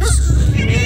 Yeah.